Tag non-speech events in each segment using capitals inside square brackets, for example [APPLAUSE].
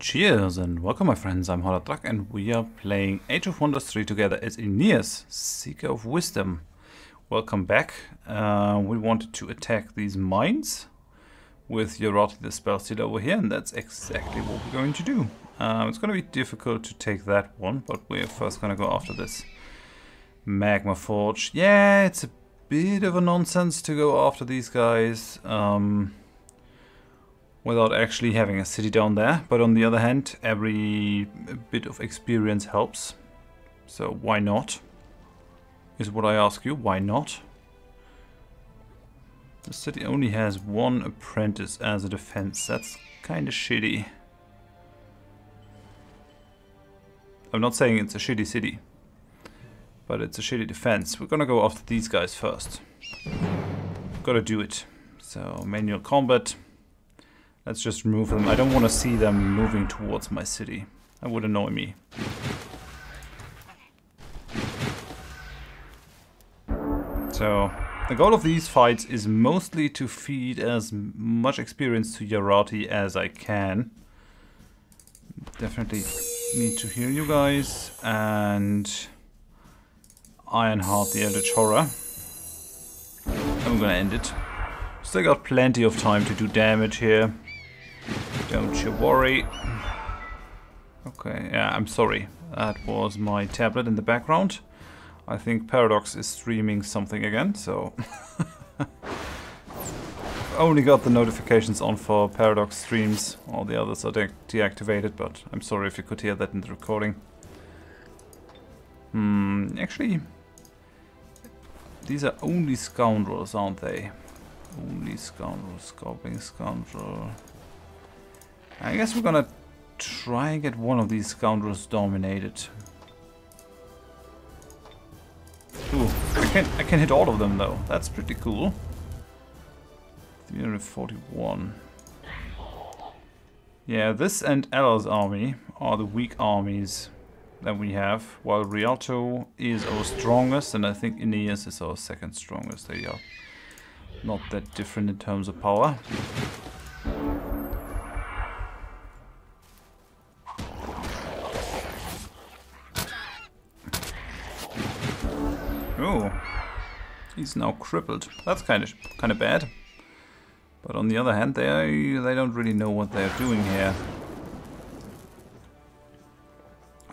Cheers and welcome my friends, I'm Horath Drak and we are playing Age of Wonders 3 together as Aeneas, Seeker of Wisdom. Welcome back. Uh, we wanted to attack these mines with Jarate the Spellstealer over here and that's exactly what we're going to do. Uh, it's going to be difficult to take that one, but we're first going to go after this Magma Forge. Yeah, it's a bit of a nonsense to go after these guys. Um, without actually having a city down there. But on the other hand, every bit of experience helps. So why not? Is what I ask you, why not? The city only has one apprentice as a defense. That's kind of shitty. I'm not saying it's a shitty city, but it's a shitty defense. We're gonna go after these guys first. Gotta do it. So manual combat. Let's just remove them. I don't want to see them moving towards my city. That would annoy me. So, the goal of these fights is mostly to feed as much experience to Yarati as I can. Definitely need to heal you guys. And Ironheart the Eldritch Horror. I'm gonna end it. Still got plenty of time to do damage here. Don't you worry. Okay, yeah, I'm sorry. That was my tablet in the background. I think Paradox is streaming something again, so... [LAUGHS] only got the notifications on for Paradox streams. All the others are de deactivated, but I'm sorry if you could hear that in the recording. Hmm, actually... These are only scoundrels, aren't they? Only scoundrels, Goblin scoundrel... I guess we're gonna try and get one of these scoundrels dominated. Ooh, I can I can hit all of them though. That's pretty cool. 341. Yeah, this and Ella's army are the weak armies that we have, while Rialto is our strongest, and I think Aeneas is our second strongest. They are not that different in terms of power. He's now crippled. That's kind of kind of bad. But on the other hand, they they don't really know what they're doing here.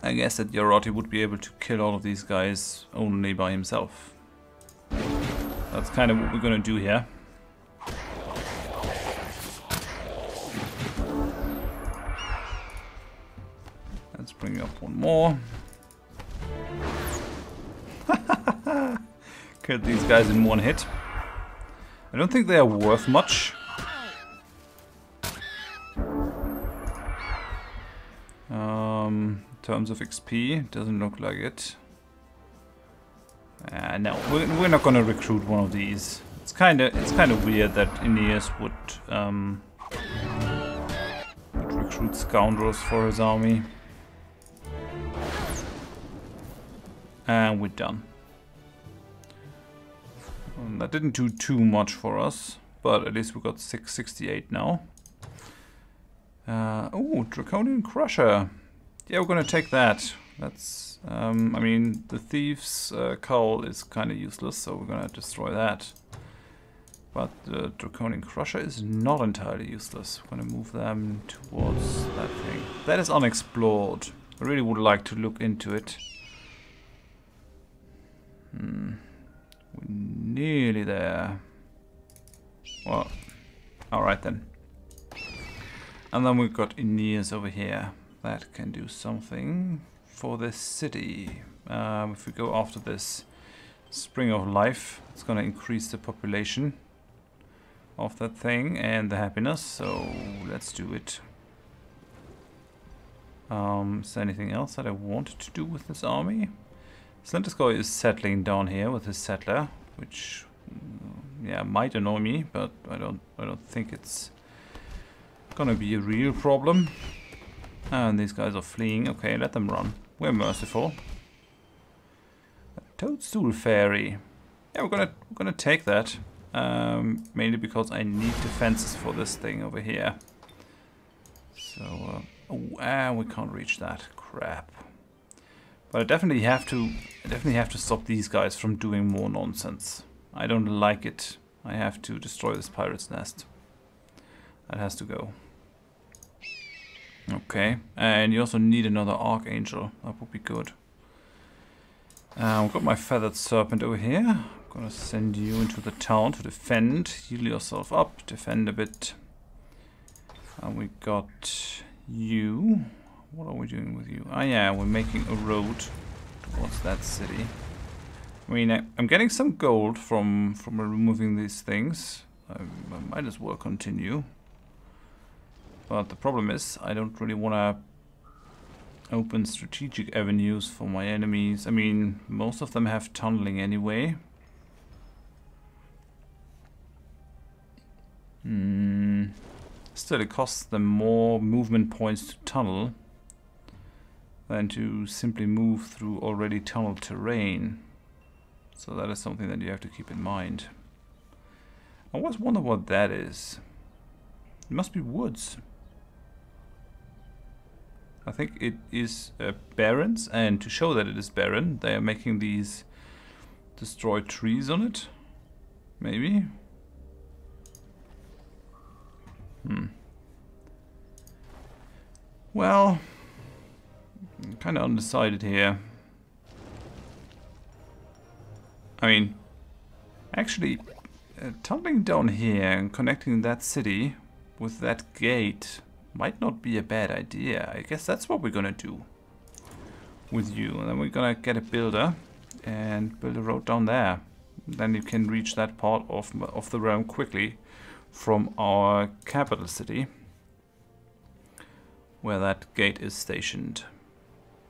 I guess that Jarate would be able to kill all of these guys only by himself. That's kind of what we're gonna do here. Let's bring up one more. Killed these guys in one hit. I don't think they are worth much. Um, in terms of XP, doesn't look like it. Uh, no, we're, we're not gonna recruit one of these. It's kind of it's kind of weird that Aeneas would um, would recruit scoundrels for his army. And we're done. Um, that didn't do too much for us, but at least we got 668 now. Uh, oh, Draconian Crusher. Yeah, we're gonna take that. That's, um, I mean, the Thief's uh, Cowl is kind of useless, so we're gonna destroy that. But the Draconian Crusher is not entirely useless. We're gonna move them towards that thing. That is unexplored. I really would like to look into it. Hmm. We're nearly there. Well, alright then. And then we've got Aeneas over here. That can do something for this city. Um, if we go after this Spring of Life, it's going to increase the population of that thing and the happiness. So let's do it. Um, is there anything else that I wanted to do with this army? Slenderskoy is settling down here with his settler, which yeah might annoy me, but I don't I don't think it's gonna be a real problem. And these guys are fleeing. Okay, let them run. We're merciful. A toadstool fairy. Yeah, we're gonna we're gonna take that. Um, mainly because I need defenses for this thing over here. So uh, Oh, and we can't reach that. Crap. But I definitely have to I definitely have to stop these guys from doing more nonsense. I don't like it. I have to destroy this pirate's nest. That has to go. Okay, and you also need another Archangel. That would be good. Uh, I've got my Feathered Serpent over here. I'm gonna send you into the town to defend. Heal yourself up, defend a bit. And we got you. What are we doing with you? Ah, yeah, we're making a road towards that city. I mean, I, am getting some gold from from removing these things. I, I might as well continue. But the problem is, I don't really want to open strategic avenues for my enemies. I mean, most of them have tunneling anyway. Hmm. Still, it costs them more movement points to tunnel than to simply move through already tunneled terrain. So that is something that you have to keep in mind. I always wonder what that is. It must be woods. I think it is uh, barrens, and to show that it is barren, they are making these destroyed trees on it. Maybe. Hmm. Well, kind of undecided here. I mean, actually, uh, tumbling down here and connecting that city with that gate might not be a bad idea. I guess that's what we're gonna do with you. And then we're gonna get a builder and build a road down there. Then you can reach that part of, of the realm quickly from our capital city where that gate is stationed.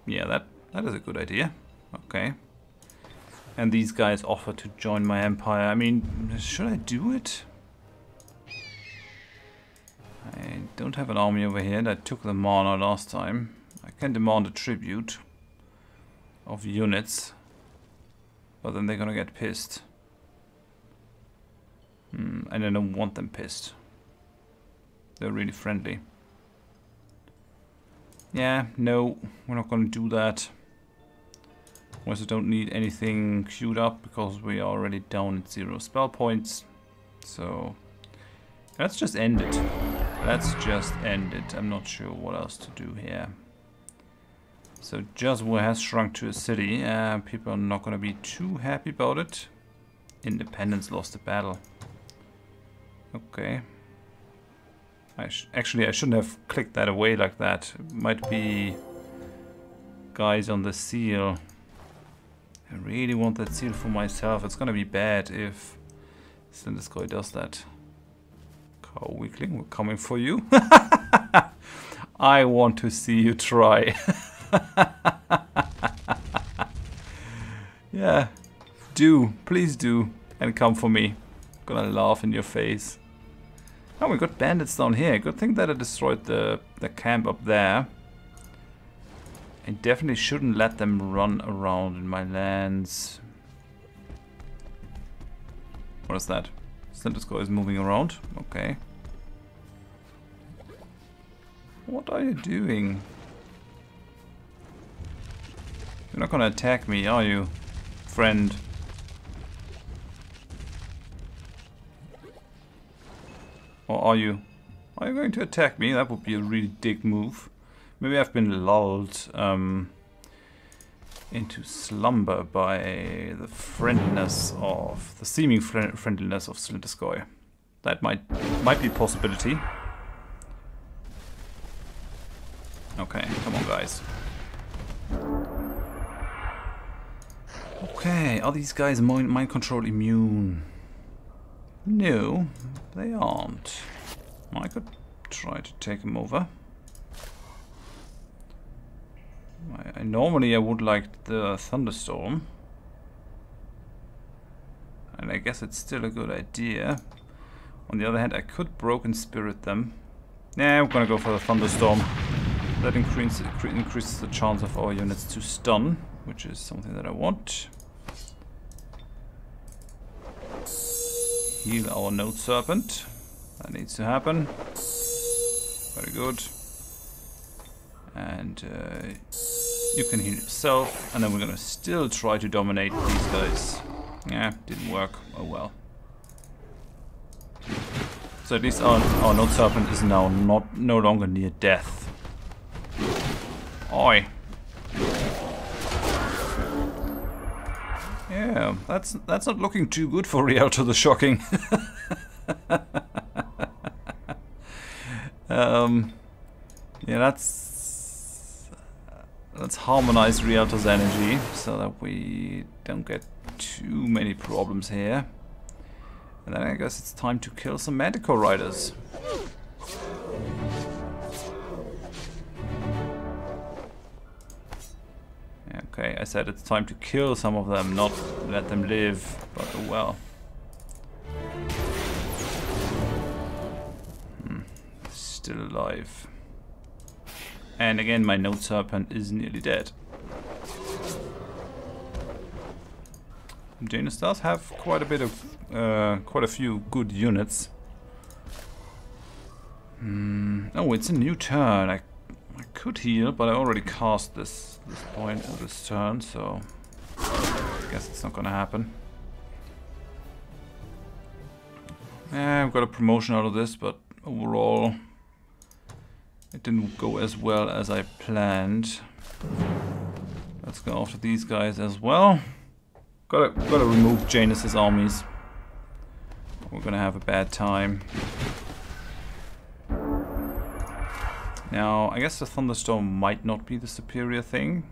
Yeah, that, that is a good idea. Okay. And these guys offer to join my empire. I mean, should I do it? I don't have an army over here that took the mana last time. I can demand a tribute of units. But then they're gonna get pissed. Hmm, and I don't want them pissed. They're really friendly. Yeah, no, we're not gonna do that. We also don't need anything queued up because we are already down at zero spell points. So let's just end it. Let's just end it. I'm not sure what else to do here. So Jazwa has shrunk to a city. Uh, people are not going to be too happy about it. Independence lost the battle. Okay. I actually, I shouldn't have clicked that away like that. It might be guys on the seal. I really want that seal for myself. It's gonna be bad if guy does that. Cow weakling, we're coming for you. [LAUGHS] I want to see you try. [LAUGHS] yeah, do, please do, and come for me. Gonna laugh in your face. Oh, we got bandits down here. Good thing that I destroyed the, the camp up there. I definitely shouldn't let them run around in my lands. What is that? Slintoscore is moving around. Okay. What are you doing? You're not gonna attack me, are you, friend? Or are you? Are you going to attack me? That would be a really dick move. Maybe I've been lulled um, into slumber by the friendliness of the seeming friendliness of Slinterskoy. That might might be a possibility. Okay, come on guys. Okay, are these guys mind, mind control immune? No, they aren't. I could try to take them over. I, I normally I would like the thunderstorm. And I guess it's still a good idea. On the other hand, I could broken spirit them. Yeah, I'm gonna go for the thunderstorm. That increase, increases the chance of our units to stun, which is something that I want. Heal our node serpent. That needs to happen. Very good. And uh, you can heal yourself. And then we're gonna still try to dominate these guys. Yeah, didn't work. Oh well. So at least our, our Node Serpent is now not no longer near death. Oi. Yeah, that's that's not looking too good for Rialto the Shocking. [LAUGHS] um, yeah, that's let's harmonize Rialto's energy so that we don't get too many problems here. And then I guess it's time to kill some medical Riders. Okay, I said it's time to kill some of them, not let them live, but oh well. Hmm, still alive. And again, my Node Serpent is nearly dead. Janus does have quite a bit of, uh, quite a few good units. Hmm. Oh, it's a new turn. I, I could heal, but I already cast this this point of this turn, so I guess it's not gonna happen. Yeah, I've got a promotion out of this, but overall it didn't go as well as I planned. Let's go after these guys as well. Gotta gotta remove Janus's armies. We're gonna have a bad time. Now, I guess the Thunderstorm might not be the superior thing.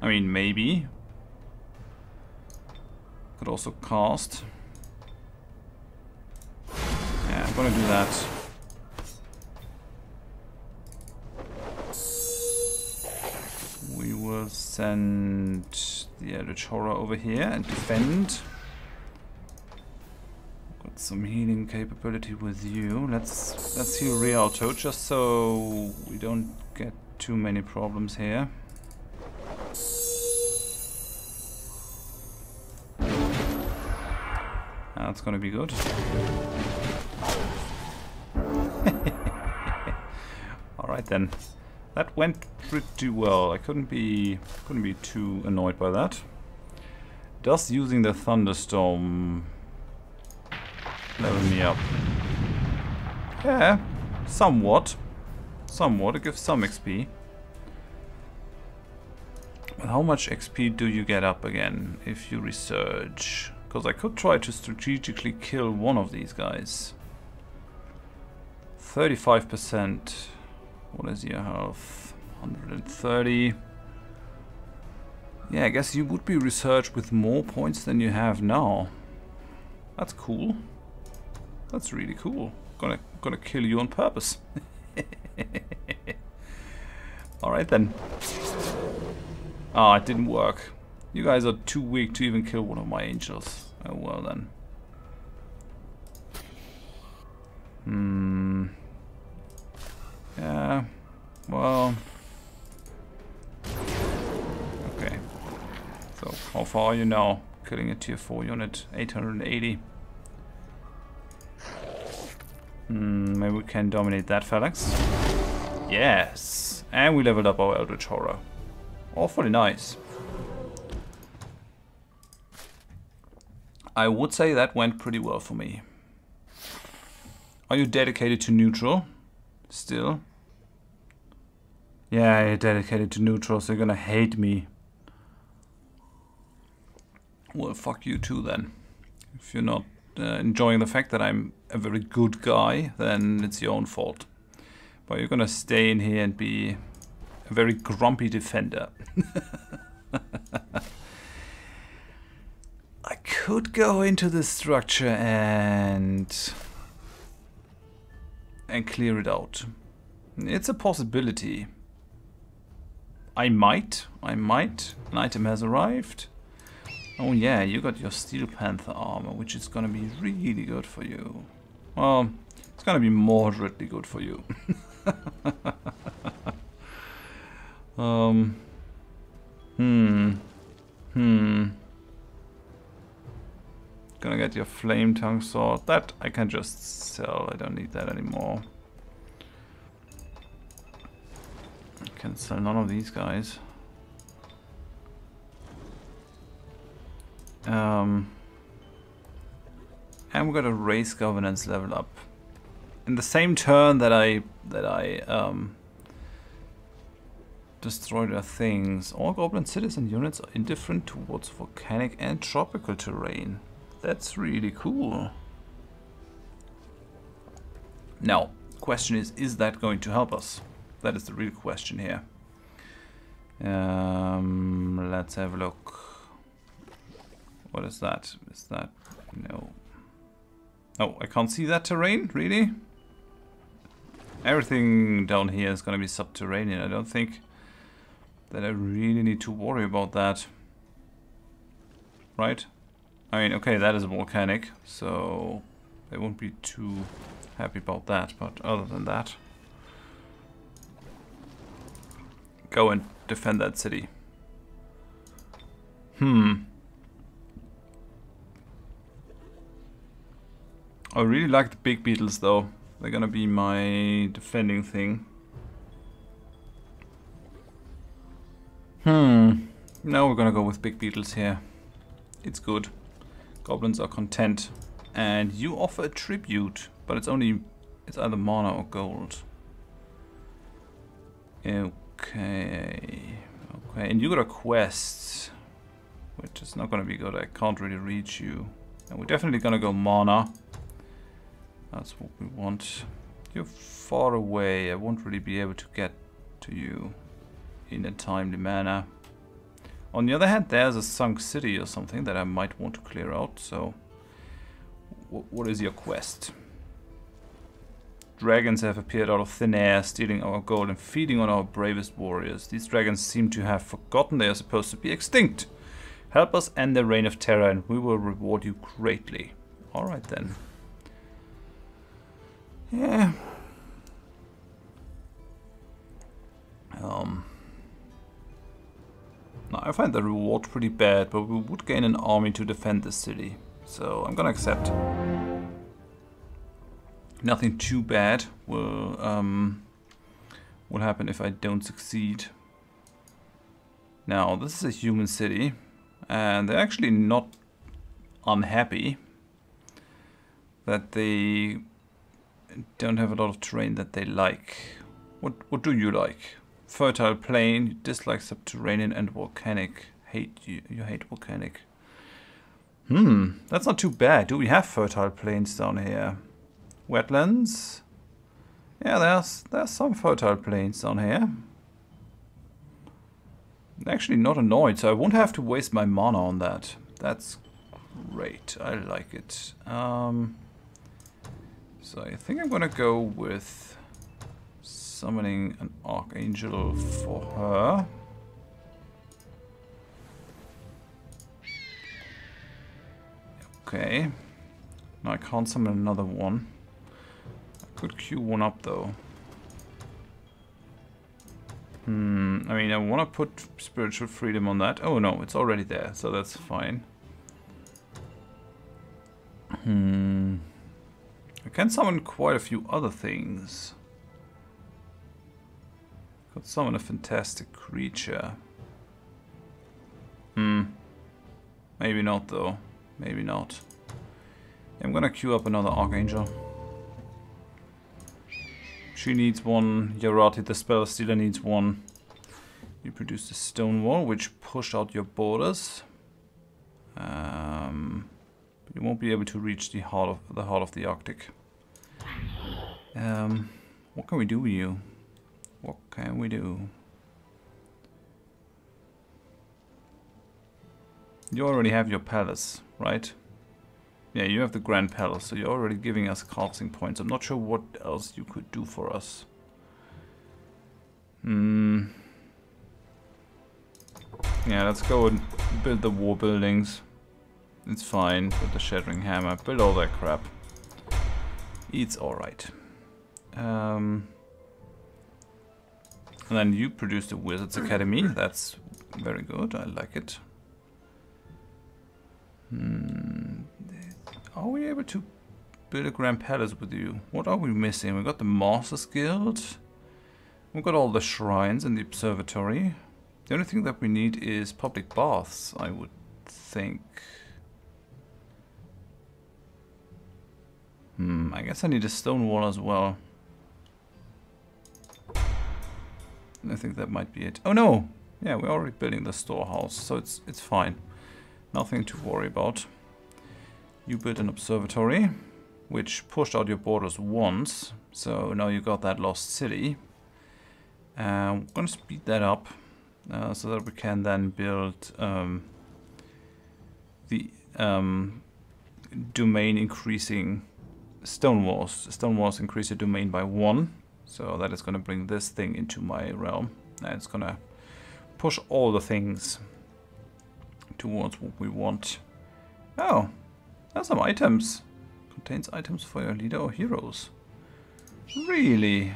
I mean, maybe. Could also cast. Yeah, I'm gonna do that. We will send the Eldritch Horror over here and defend some healing capability with you. Let's let's heal Rialto just so we don't get too many problems here. That's gonna be good. [LAUGHS] Alright then. That went pretty well. I couldn't be couldn't be too annoyed by that. Does using the thunderstorm level me up. Yeah, somewhat. Somewhat, it gives some XP. But how much XP do you get up again if you research? Because I could try to strategically kill one of these guys. 35%. What is your health? 130. Yeah, I guess you would be researched with more points than you have now. That's cool. That's really cool. Gonna gonna kill you on purpose. [LAUGHS] Alright then. Ah, oh, it didn't work. You guys are too weak to even kill one of my angels. Oh well then. Hmm. Yeah. Well. Okay. So, how far are you now? Killing a tier 4 unit. 880. Hmm, maybe we can dominate that phalanx. Yes! And we leveled up our Eldritch Horror. Awfully nice. I would say that went pretty well for me. Are you dedicated to neutral? Still? Yeah, you're dedicated to neutral, so you're gonna hate me. Well, fuck you too then. If you're not uh, enjoying the fact that I'm a very good guy, then it's your own fault. But you're gonna stay in here and be a very grumpy defender. [LAUGHS] I could go into the structure and and clear it out. It's a possibility. I might, I might. An item has arrived. Oh yeah, you got your Steel Panther armor, which is gonna be really good for you. Well, it's gonna be moderately good for you. [LAUGHS] um. Hmm. Hmm. Gonna get your Flame Tongue Sword. That I can just sell. I don't need that anymore. I can sell none of these guys. Um, I'm gonna raise governance level up. In the same turn that I that I um, destroy their things, all goblin cities and units are indifferent towards volcanic and tropical terrain. That's really cool. Now, question is, is that going to help us? That is the real question here. Um, let's have a look. What is that? Is that... no. Oh, I can't see that terrain? Really? Everything down here is going to be subterranean. I don't think that I really need to worry about that. Right? I mean, okay, that is volcanic, so they won't be too happy about that, but other than that, go and defend that city. Hmm. I really like the big beetles though. They're gonna be my defending thing. Hmm. Now we're gonna go with big beetles here. It's good. Goblins are content. And you offer a tribute, but it's only, it's either mana or gold. Okay. Okay, and you got a quest, which is not to be good. I can't really reach you. And we're definitely to go mana. That's what we want. You're far away. I won't really be able to get to you in a timely manner. On the other hand, there's a sunk city or something that I might want to clear out, so what is your quest? Dragons have appeared out of thin air, stealing our gold and feeding on our bravest warriors. These dragons seem to have forgotten they are supposed to be extinct. Help us end the reign of terror and we will reward you greatly. Alright then. Yeah. Um. Now I find the reward pretty bad, but we would gain an army to defend the city. So I'm gonna accept. Nothing too bad will um, will happen if I don't succeed. Now this is a human city, and they're actually not unhappy that they don't have a lot of terrain that they like. What what do you like? Fertile plain, dislike subterranean and volcanic. Hate you you hate volcanic. Hmm, that's not too bad. Do we have fertile plains down here? Wetlands? Yeah, there's there's some fertile plains down here. Actually not annoyed, so I won't have to waste my mana on that. That's great. I like it. Um, so I think I'm gonna go with summoning an Archangel for her. Okay. Now I can't summon another one. I could queue one up though. Hmm, I mean, I want to put spiritual freedom on that. Oh no, it's already there, so that's fine. Hmm. I can summon quite a few other things. Could summon a fantastic creature. Hmm. Maybe not though. Maybe not. I'm gonna queue up another Archangel. She needs one. Jarate the Spell Stealer needs one. You produced a stone wall which pushed out your borders. Um, you won't be able to reach the heart of the heart of the Arctic. Um, what can we do with you? What can we do? You already have your palace right? Yeah, you have the Grand Palace, so you're already giving us casting points. I'm not sure what else you could do for us. Hmm. Yeah, let's go and build the war buildings. It's fine with the Shattering Hammer. Build all that crap. It's alright. Um, and then you produce the Wizards Academy. That's very good. I like it. Hmm. Are we able to build a Grand Palace with you? What are we missing? We got the Masters Guild. We've got all the shrines and the observatory. The only thing that we need is public baths, I would think. Hmm, I guess I need a stone wall as well. I think that might be it. Oh no! Yeah, we're already building the storehouse, so it's it's fine. Nothing to worry about. You built an observatory, which pushed out your borders once, so now you got that lost city. Uh, I'm gonna speed that up uh, so that we can then build um, the um, domain increasing stone walls. Stone walls increase the domain by one, so that is going to bring this thing into my realm. And it's going to push all the things towards what we want. Oh, there's some items. Contains items for your leader or heroes. Really?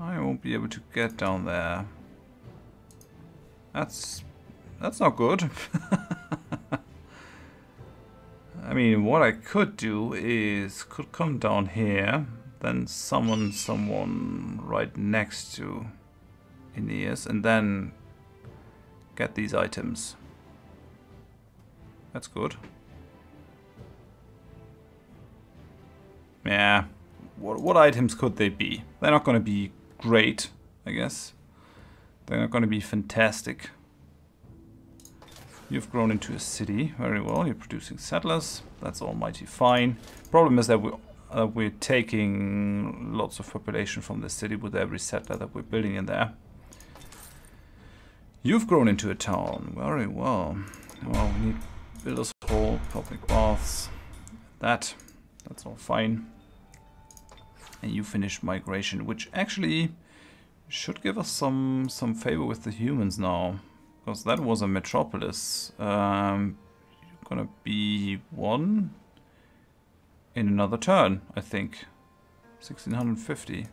I won't be able to get down there. That's that's not good. [LAUGHS] Mean, what I could do is could come down here, then summon someone right next to Aeneas, and then get these items. That's good. Yeah. What, what items could they be? They're not going to be great, I guess. They're not going to be fantastic. You've grown into a city. Very well. You're producing settlers. That's almighty fine. Problem is that we uh, we're taking lots of population from the city with every settler that we're building in there. You've grown into a town. Very well. Well, we need builders hall, public baths. That. That's all fine. And you finished migration, which actually should give us some some favor with the humans now. Because that was a metropolis. Um, gonna be one in another turn, I think. 1650.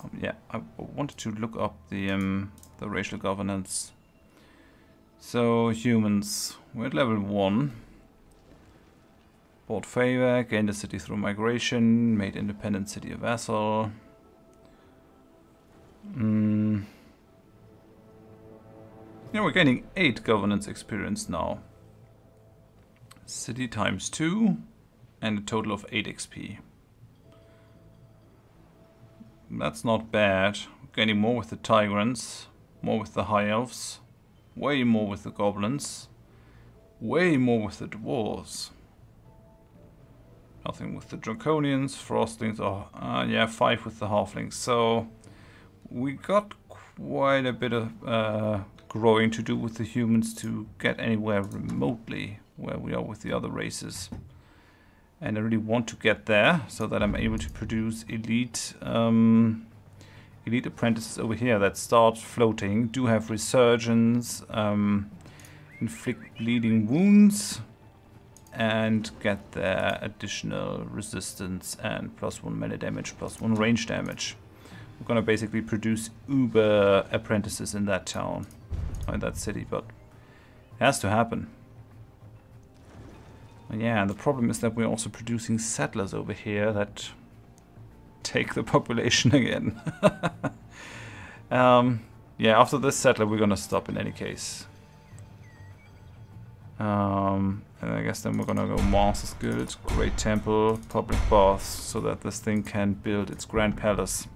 Um, yeah, I wanted to look up the um, the racial governance. So humans, we're at level one. Bought favor, gained a city through migration, made independent city a vassal. Mm. Yeah, we're gaining 8 governance experience now. City times 2 and a total of 8 XP. That's not bad. We're gaining more with the Tigrants, more with the High Elves, way more with the Goblins, way more with the Dwarves. Nothing with the Draconians, Frostlings, oh, uh, yeah, 5 with the Halflings. So we got quite a bit of uh, growing to do with the humans to get anywhere remotely where we are with the other races. And I really want to get there so that I'm able to produce elite um, elite apprentices over here that start floating, do have resurgence, um, inflict bleeding wounds, and get their additional resistance and plus one melee damage, plus one range damage. We're gonna basically produce uber apprentices in that town, in that city, but it has to happen. And yeah, and the problem is that we're also producing settlers over here that take the [LAUGHS] population again. [LAUGHS] um, yeah, after this settler we're gonna stop in any case. Um, and I guess then we're gonna go Masters Guild, Great Temple, Public Baths, so that this thing can build its Grand Palace.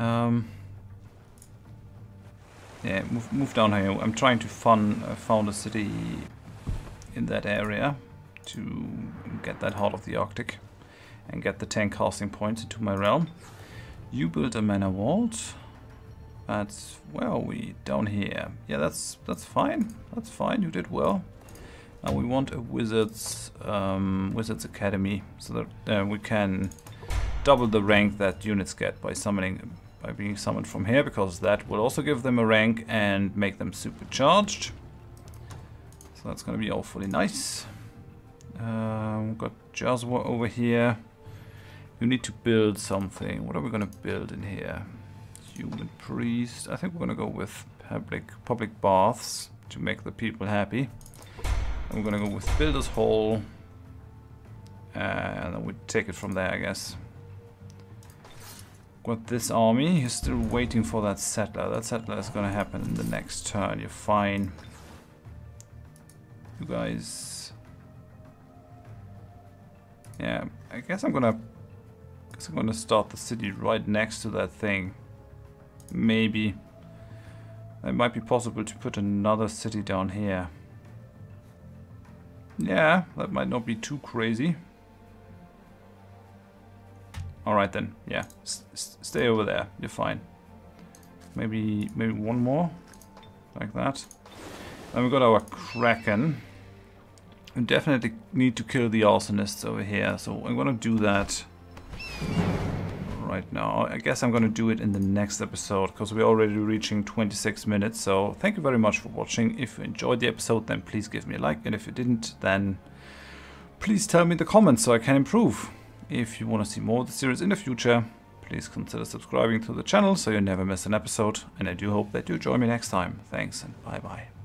Um, yeah, move, move down here. I'm trying to fund, uh, found a city in that area to get that Heart of the Arctic and get the 10 casting points into my realm. You build a mana vault. That's where are we? Down here. Yeah, that's that's fine. That's fine. You did well. Now we want a wizards um, wizards academy so that uh, we can double the rank that units get by summoning by being summoned from here because that will also give them a rank and make them supercharged. So that's going to be awfully nice. Um, we've got Jazwa over here. You need to build something. What are we going to build in here? Human priest. I think we're going to go with public public baths to make the people happy. And we're going to go with builder's hall. And then we take it from there, I guess. Got this army. He's still waiting for that settler. That settler is gonna happen in the next turn. You're fine. You guys... Yeah, I guess I'm gonna... I guess I'm gonna start the city right next to that thing. Maybe. It might be possible to put another city down here. Yeah, that might not be too crazy. Alright then, yeah. S stay over there, you're fine. Maybe maybe one more, like that. Then we got our Kraken. We definitely need to kill the arsonists over here, so I'm gonna do that right now. I guess I'm gonna do it in the next episode, because we're already reaching 26 minutes, so thank you very much for watching. If you enjoyed the episode, then please give me a like, and if you didn't, then please tell me in the comments so I can improve. If you want to see more of the series in the future, please consider subscribing to the channel so you never miss an episode. And I do hope that you join me next time. Thanks and bye bye.